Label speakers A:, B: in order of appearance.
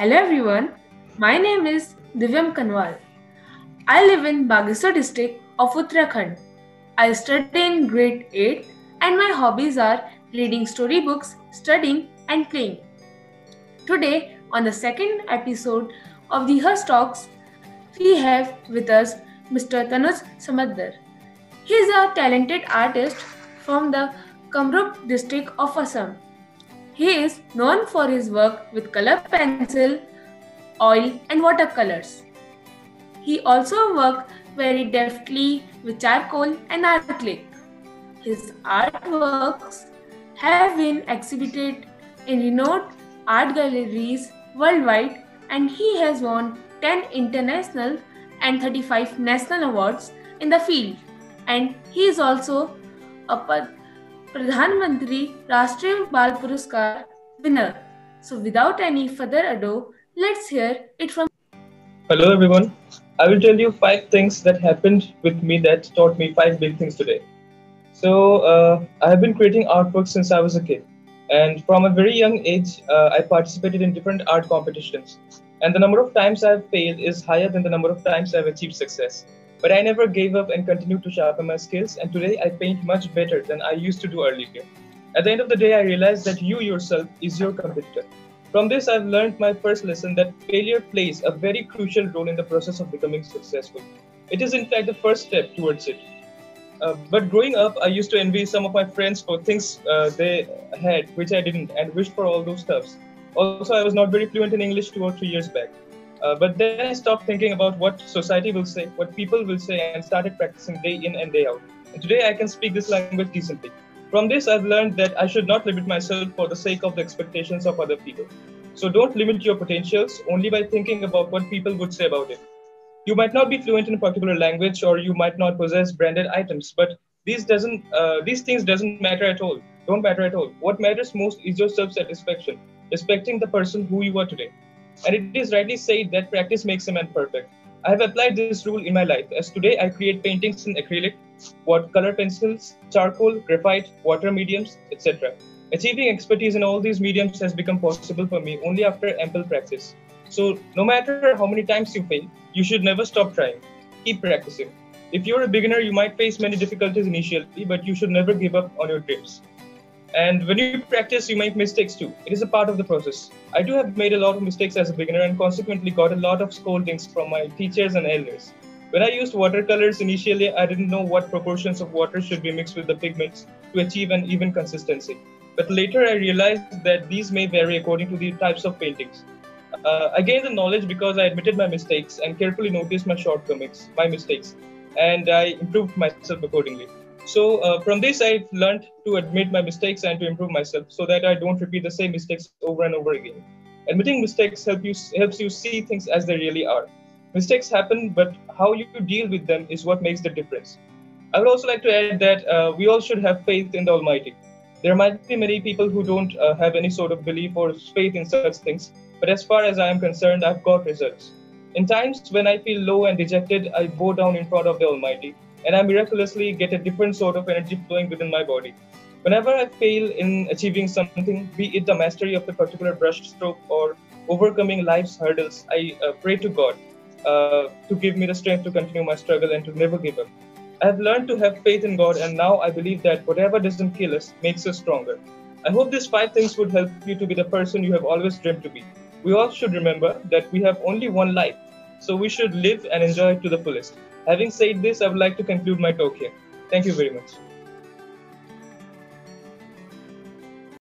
A: Hello everyone, my name is Divyam Kanwal. I live in Bageshwar district of Uttarakhand. I study in grade 8 and my hobbies are reading storybooks, studying and playing. Today on the second episode of the Hush Talks, we have with us Mr. Tanuj Samaddar. He is a talented artist from the Kamrup district of Assam. He is known for his work with color pencil, oil, and watercolors. He also worked very deftly with charcoal and acrylic. His artworks have been exhibited in renowned art galleries worldwide and he has won 10 international and 35 national awards in the field and he is also a Pradhan Mantri Rashtriya Bal Puraskar winner. So without any further ado, let's hear it from.
B: Hello everyone. I will tell you five things that happened with me that taught me five big things today. So uh, I have been creating artwork since I was a kid, and from a very young age, uh, I participated in different art competitions. And the number of times I have failed is higher than the number of times I have achieved success. But I never gave up and continued to sharpen my skills, and today I paint much better than I used to do earlier. At the end of the day, I realized that you yourself is your competitor. From this, I've learned my first lesson that failure plays a very crucial role in the process of becoming successful. It is, in fact, the first step towards it. Uh, but growing up, I used to envy some of my friends for things uh, they had, which I didn't, and wished for all those stuffs. Also, I was not very fluent in English two or three years back. Uh, but then I stopped thinking about what society will say, what people will say, and started practicing day in and day out. And today I can speak this language decently. From this, I've learned that I should not limit myself for the sake of the expectations of other people. So don't limit your potentials only by thinking about what people would say about it. You might not be fluent in a particular language, or you might not possess branded items, but these doesn't uh, these things doesn't matter at all. Don't matter at all. What matters most is your self-satisfaction, respecting the person who you are today. And it is rightly said that practice makes a man perfect. I have applied this rule in my life as today I create paintings in acrylic, watercolor pencils, charcoal, graphite, water mediums, etc. Achieving expertise in all these mediums has become possible for me only after ample practice. So, no matter how many times you fail, you should never stop trying. Keep practicing. If you're a beginner, you might face many difficulties initially, but you should never give up on your dreams. And when you practice, you make mistakes too. It is a part of the process. I do have made a lot of mistakes as a beginner and consequently got a lot of scoldings from my teachers and elders. When I used watercolors initially, I didn't know what proportions of water should be mixed with the pigments to achieve an even consistency. But later I realized that these may vary according to the types of paintings. Uh, I gained the knowledge because I admitted my mistakes and carefully noticed my shortcomings, my mistakes, and I improved myself accordingly. So uh, from this, I've learned to admit my mistakes and to improve myself so that I don't repeat the same mistakes over and over again. Admitting mistakes help you helps you see things as they really are. Mistakes happen, but how you deal with them is what makes the difference. I would also like to add that uh, we all should have faith in the Almighty. There might be many people who don't uh, have any sort of belief or faith in such things, but as far as I am concerned, I've got results. In times when I feel low and dejected, I bow down in front of the Almighty and I miraculously get a different sort of energy flowing within my body. Whenever I fail in achieving something, be it the mastery of a particular brush stroke or overcoming life's hurdles, I uh, pray to God uh, to give me the strength to continue my struggle and to never give up. I have learned to have faith in God, and now I believe that whatever doesn't kill us makes us stronger. I hope these five things would help you to be the person you have always dreamed to be. We all should remember that we have only one life, so we should live and enjoy it to the fullest. Having said this, I would like to conclude my talk here. Thank you very much.